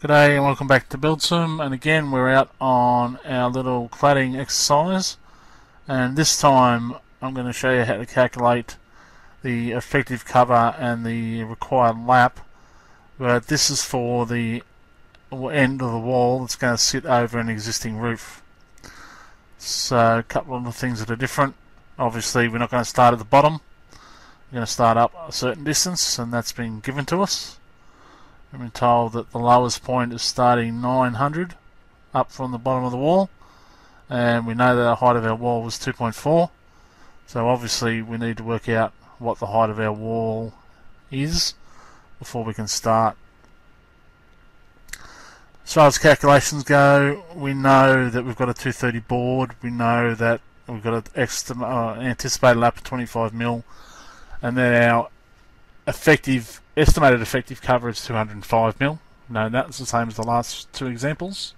G'day and welcome back to Buildsum and again we're out on our little cladding exercise. And this time I'm going to show you how to calculate the effective cover and the required lap. But this is for the end of the wall that's going to sit over an existing roof. So a couple of the things that are different. Obviously we're not going to start at the bottom. We're going to start up a certain distance and that's been given to us I've been told that the lowest point is starting 900 up from the bottom of the wall. And we know that the height of our wall was 2.4 so obviously we need to work out what the height of our wall is before we can start. As far as calculations go, we know that we've got a 230 board, we know that we've got an uh, anticipated lap of 25 mil, and then our effective estimated effective coverage 205 mil. No, that's the same as the last two examples.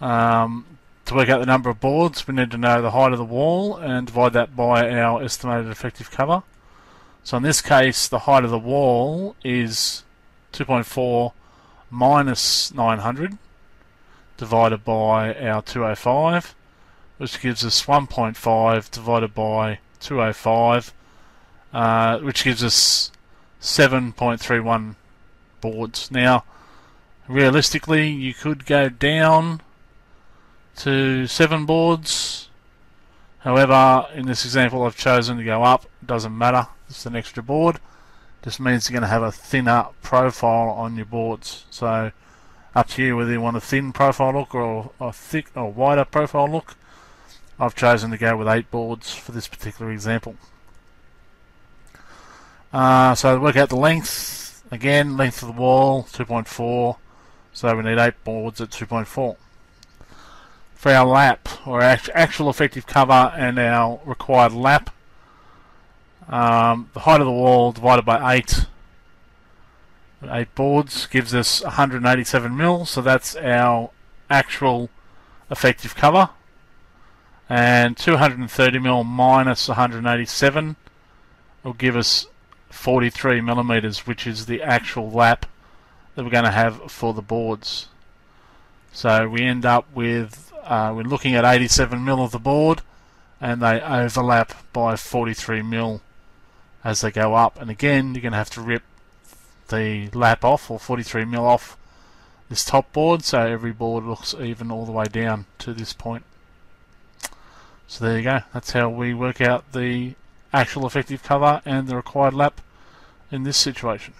Um, to work out the number of boards, we need to know the height of the wall and divide that by our estimated effective cover. So in this case, the height of the wall is 2.4 minus 900 divided by our 205, which gives us 1.5 divided by 205, uh, which gives us 7.31 boards. Now, realistically, you could go down to 7 boards. However, in this example, I've chosen to go up. Doesn't matter. It's an extra board. Just means you're going to have a thinner profile on your boards. So, up to you whether you want a thin profile look or a thick or wider profile look. I've chosen to go with 8 boards for this particular example. Uh, so work out the length, again, length of the wall, 2.4. So we need 8 boards at 2.4. For our lap, or actual effective cover and our required lap, um, the height of the wall divided by 8, 8 boards gives us 187 mil, so that's our actual effective cover. And 230 mil minus 187 will give us 43 millimeters, which is the actual lap that we're going to have for the boards. So we end up with, uh, we're looking at 87 mil of the board, and they overlap by 43 mil as they go up. And again, you're going to have to rip the lap off, or 43 mil off this top board, so every board looks even all the way down to this point. So there you go. That's how we work out the actual effective cover and the required lap in this situation.